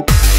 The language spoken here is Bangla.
Música